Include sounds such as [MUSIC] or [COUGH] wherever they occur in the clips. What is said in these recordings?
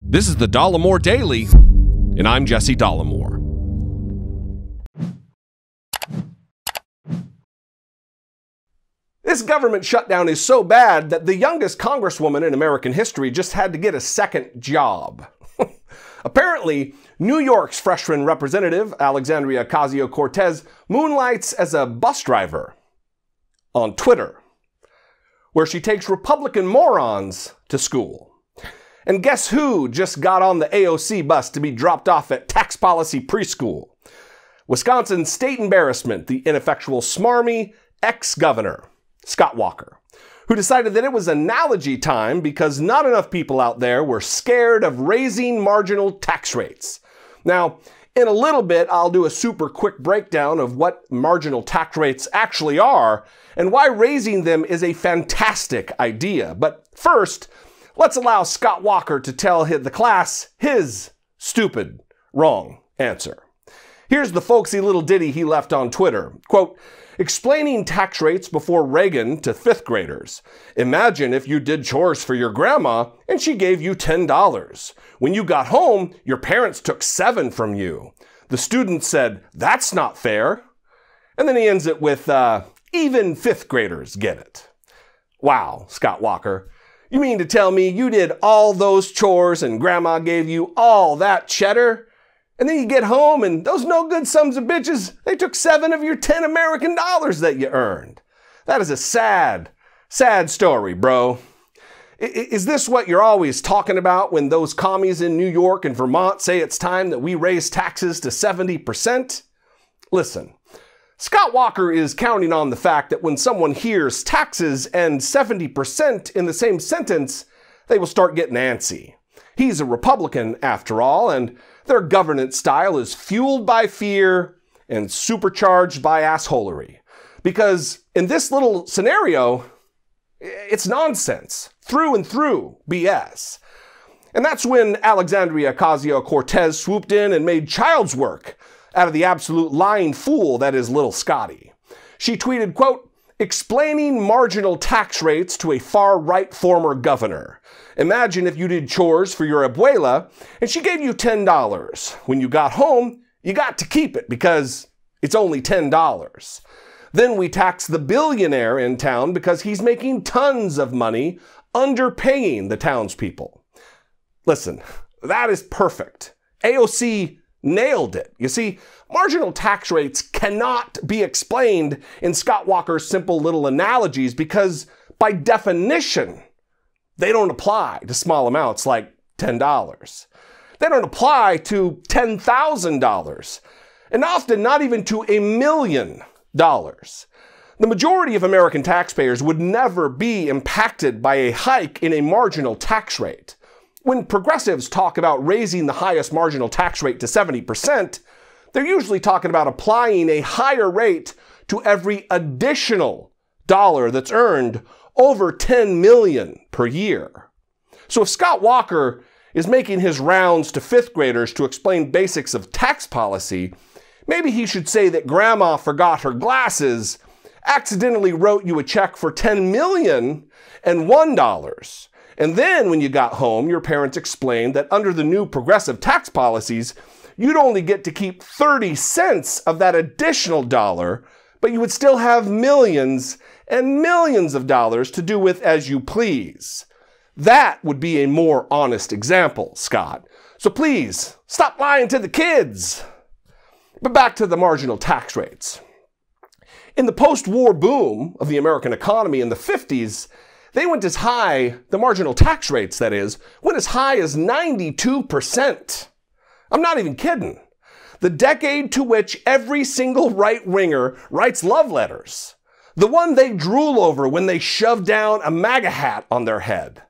This is the Dollemore Daily, and I'm Jesse Dollemore. This government shutdown is so bad that the youngest congresswoman in American history just had to get a second job. [LAUGHS] Apparently, New York's freshman representative, Alexandria Ocasio Cortez, moonlights as a bus driver on Twitter, where she takes Republican morons to school. And guess who just got on the AOC bus to be dropped off at tax policy preschool? Wisconsin's state embarrassment, the ineffectual smarmy ex governor, Scott Walker, who decided that it was analogy time because not enough people out there were scared of raising marginal tax rates. Now, in a little bit, I'll do a super quick breakdown of what marginal tax rates actually are and why raising them is a fantastic idea. But first, let's allow Scott Walker to tell the class his stupid, wrong answer. Here's the folksy little ditty he left on Twitter. Quote, explaining tax rates before Reagan to fifth graders. Imagine if you did chores for your grandma and she gave you $10. When you got home, your parents took seven from you. The student said, that's not fair. And then he ends it with, uh, even fifth graders get it. Wow, Scott Walker. You mean to tell me you did all those chores and grandma gave you all that cheddar? And then you get home and those no good sons of bitches, they took seven of your 10 American dollars that you earned. That is a sad, sad story, bro. Is this what you're always talking about when those commies in New York and Vermont say it's time that we raise taxes to 70%? Listen, Scott Walker is counting on the fact that when someone hears taxes and 70% in the same sentence, they will start getting antsy. He's a Republican, after all, and their governance style is fueled by fear and supercharged by assholery. Because in this little scenario, it's nonsense, through and through BS. And that's when Alexandria Ocasio Cortez swooped in and made child's work out of the absolute lying fool that is little Scotty. She tweeted, quote, explaining marginal tax rates to a far right former governor. Imagine if you did chores for your abuela and she gave you $10. When you got home, you got to keep it because it's only $10. Then we tax the billionaire in town because he's making tons of money underpaying the townspeople. Listen, that is perfect. AOC nailed it. You see, marginal tax rates cannot be explained in Scott Walker's simple little analogies because, by definition, they don't apply to small amounts like $10. They don't apply to $10,000, and often not even to a million dollars. The majority of American taxpayers would never be impacted by a hike in a marginal tax rate. When progressives talk about raising the highest marginal tax rate to 70%, they're usually talking about applying a higher rate to every additional dollar that's earned over 10 million per year. So if Scott Walker is making his rounds to fifth graders to explain basics of tax policy, maybe he should say that grandma forgot her glasses, accidentally wrote you a check for 10 million and one dollars. And then when you got home, your parents explained that under the new progressive tax policies, you'd only get to keep 30 cents of that additional dollar, but you would still have millions and millions of dollars to do with as you please. That would be a more honest example, Scott. So please, stop lying to the kids. But back to the marginal tax rates. In the post war boom of the American economy in the 50s, they went as high, the marginal tax rates, that is, went as high as 92%. I'm not even kidding. The decade to which every single right winger writes love letters. The one they drool over when they shove down a MAGA hat on their head.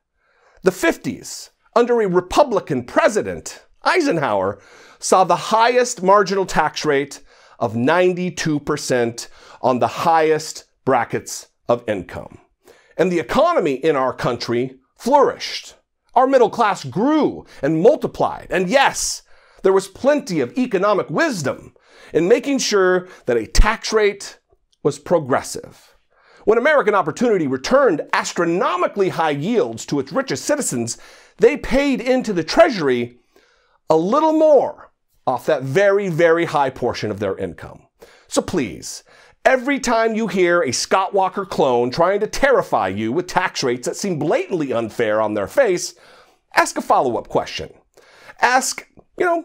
The 50s, under a Republican president, Eisenhower, saw the highest marginal tax rate of 92% on the highest brackets of income. And the economy in our country flourished. Our middle class grew and multiplied. And yes, there was plenty of economic wisdom in making sure that a tax rate was progressive. When American opportunity returned astronomically high yields to its richest citizens, they paid into the Treasury a little more off that very, very high portion of their income. So please, every time you hear a Scott Walker clone trying to terrify you with tax rates that seem blatantly unfair on their face, ask a follow up question. Ask, you know,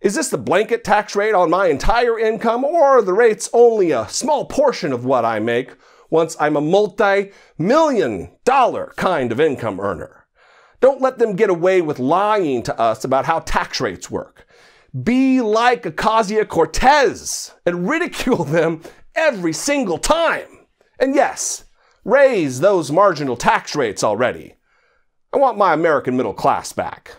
is this the blanket tax rate on my entire income, or are the rates only a small portion of what I make once I'm a multi million dollar kind of income earner? Don't let them get away with lying to us about how tax rates work. Be like Ocasio Cortez and ridicule them every single time. And yes, raise those marginal tax rates already. I want my American middle class back.